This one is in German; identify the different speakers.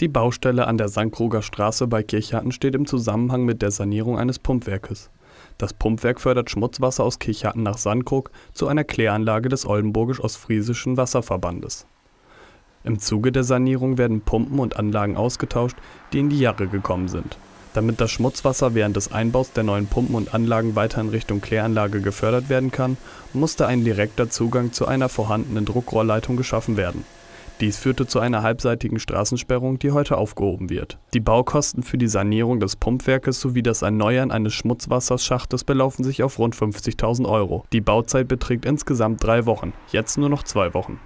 Speaker 1: Die Baustelle an der Sankkruger Straße bei Kirchhatten steht im Zusammenhang mit der Sanierung eines Pumpwerkes. Das Pumpwerk fördert Schmutzwasser aus Kirchhatten nach Sandkrug zu einer Kläranlage des Oldenburgisch-Ostfriesischen Wasserverbandes. Im Zuge der Sanierung werden Pumpen und Anlagen ausgetauscht, die in die Jahre gekommen sind. Damit das Schmutzwasser während des Einbaus der neuen Pumpen und Anlagen weiter in Richtung Kläranlage gefördert werden kann, musste ein direkter Zugang zu einer vorhandenen Druckrohrleitung geschaffen werden dies führte zu einer halbseitigen Straßensperrung, die heute aufgehoben wird. Die Baukosten für die Sanierung des Pumpwerkes sowie das Erneuern eines Schmutzwasserschachtes belaufen sich auf rund 50.000 Euro. Die Bauzeit beträgt insgesamt drei Wochen, jetzt nur noch zwei Wochen